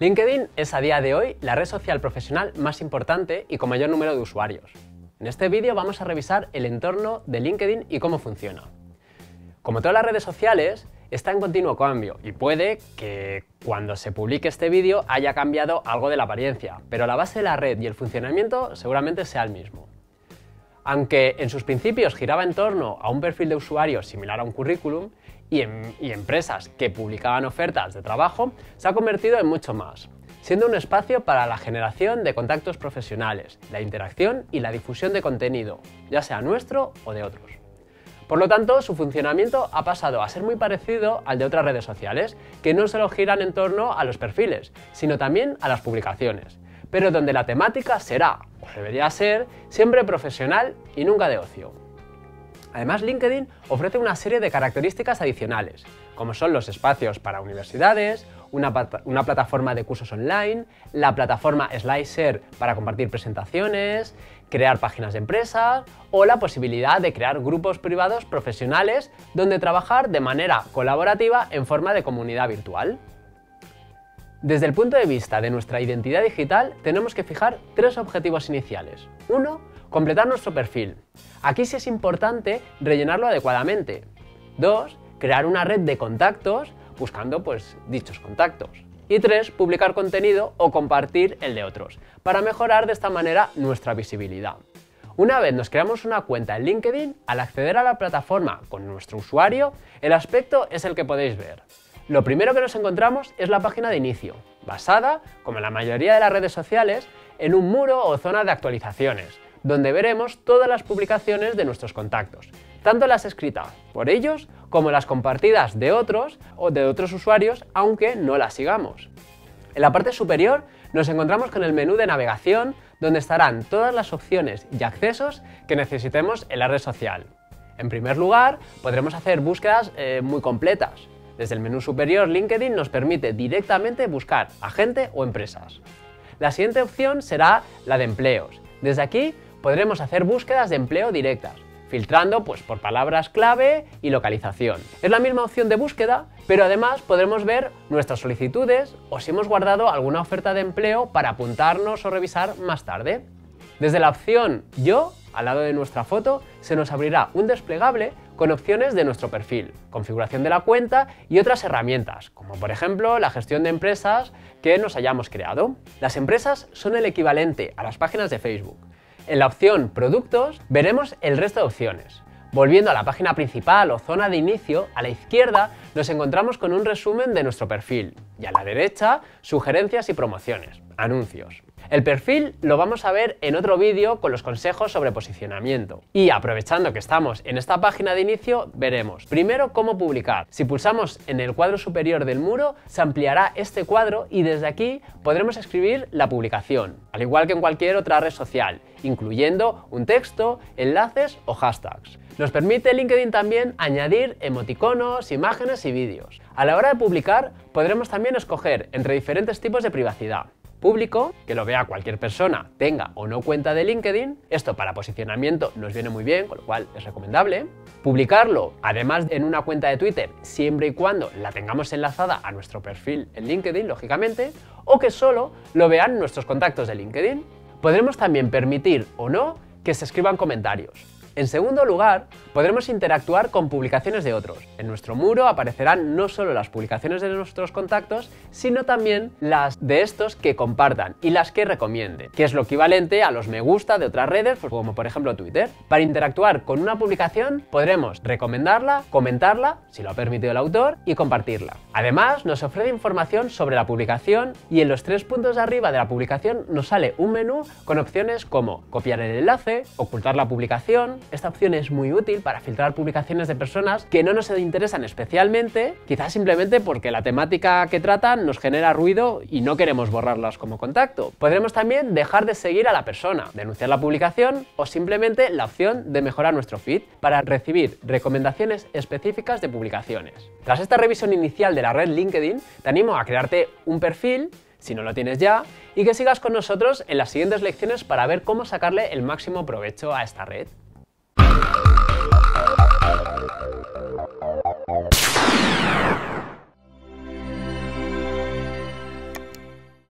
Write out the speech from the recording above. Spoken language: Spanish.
LinkedIn es a día de hoy la red social profesional más importante y con mayor número de usuarios. En este vídeo vamos a revisar el entorno de LinkedIn y cómo funciona. Como todas las redes sociales, está en continuo cambio y puede que cuando se publique este vídeo haya cambiado algo de la apariencia, pero la base de la red y el funcionamiento seguramente sea el mismo. Aunque en sus principios giraba en torno a un perfil de usuario similar a un currículum, y, empresas que publicaban ofertas de trabajo, se ha convertido en mucho más, siendo un espacio para la generación de contactos profesionales, la interacción y la difusión de contenido, ya sea nuestro o de otros. Por lo tanto, su funcionamiento ha pasado a ser muy parecido al de otras redes sociales, que no solo giran en torno a los perfiles, sino también a las publicaciones, pero donde la temática será, o debería ser, siempre profesional y nunca de ocio. Además, LinkedIn ofrece una serie de características adicionales, como son los espacios para universidades, una, plataforma de cursos online, la plataforma SlideShare para compartir presentaciones, crear páginas de empresas o la posibilidad de crear grupos privados profesionales donde trabajar de manera colaborativa en forma de comunidad virtual. Desde el punto de vista de nuestra identidad digital, tenemos que fijar tres objetivos iniciales. Uno, completar nuestro perfil. Aquí sí es importante rellenarlo adecuadamente. Dos, crear una red de contactos buscando pues dichos contactos. Y tres, publicar contenido o compartir el de otros, para mejorar de esta manera nuestra visibilidad. Una vez nos creamos una cuenta en LinkedIn, al acceder a la plataforma con nuestro usuario, el aspecto es el que podéis ver. Lo primero que nos encontramos es la página de inicio, basada, como en la mayoría de las redes sociales, en un muro o zona de actualizaciones, donde veremos todas las publicaciones de nuestros contactos, tanto las escritas por ellos como las compartidas de otros o de otros usuarios, aunque no las sigamos. En la parte superior nos encontramos con el menú de navegación, donde estarán todas las opciones y accesos que necesitemos en la red social. En primer lugar, podremos hacer búsquedas eh, muy completas. Desde el menú superior, LinkedIn nos permite directamente buscar a gente o empresas. La siguiente opción será la de empleos. Desde aquí podremos hacer búsquedas de empleo directas, filtrando pues, por palabras clave y localización. Es la misma opción de búsqueda, pero además podremos ver nuestras solicitudes o si hemos guardado alguna oferta de empleo para apuntarnos o revisar más tarde. Desde la opción Yo, al lado de nuestra foto, se nos abrirá un desplegable con opciones de nuestro perfil, configuración de la cuenta y otras herramientas, como por ejemplo la gestión de empresas que nos hayamos creado. Las empresas son el equivalente a las páginas de Facebook. En la opción Productos veremos el resto de opciones. Volviendo a la página principal o zona de inicio, a la izquierda nos encontramos con un resumen de nuestro perfil y a la derecha sugerencias y promociones, anuncios. El perfil lo vamos a ver en otro vídeo con los consejos sobre posicionamiento. Y aprovechando que estamos en esta página de inicio, veremos primero cómo publicar. Si pulsamos en el cuadro superior del muro, se ampliará este cuadro y desde aquí podremos escribir la publicación, al igual que en cualquier otra red social, incluyendo un texto, enlaces o hashtags. Nos permite LinkedIn también añadir emoticonos, imágenes y vídeos. A la hora de publicar, podremos también escoger entre diferentes tipos de privacidad público, que lo vea cualquier persona, tenga o no cuenta de LinkedIn. Esto para posicionamiento nos viene muy bien, con lo cual es recomendable. Publicarlo, además en una cuenta de Twitter, siempre y cuando la tengamos enlazada a nuestro perfil en LinkedIn, lógicamente, o que solo lo vean nuestros contactos de LinkedIn. Podremos también permitir o no que se escriban comentarios. En segundo lugar, podremos interactuar con publicaciones de otros. En nuestro muro aparecerán no solo las publicaciones de nuestros contactos, sino también las de estos que compartan y las que recomienden, que es lo equivalente a los me gusta de otras redes, pues como por ejemplo Twitter. Para interactuar con una publicación podremos recomendarla, comentarla, si lo ha permitido el autor, y compartirla. Además, nos ofrece información sobre la publicación y en los tres puntos de arriba de la publicación nos sale un menú con opciones como copiar el enlace, ocultar la publicación, esta opción es muy útil para filtrar publicaciones de personas que no nos interesan especialmente, quizás simplemente porque la temática que tratan nos genera ruido y no queremos borrarlas como contacto. Podremos también dejar de seguir a la persona, denunciar la publicación o simplemente la opción de mejorar nuestro feed para recibir recomendaciones específicas de publicaciones. Tras esta revisión inicial de la red LinkedIn, te animo a crearte un perfil si no lo tienes ya, y que sigas con nosotros en las siguientes lecciones para ver cómo sacarle el máximo provecho a esta red. Thank you.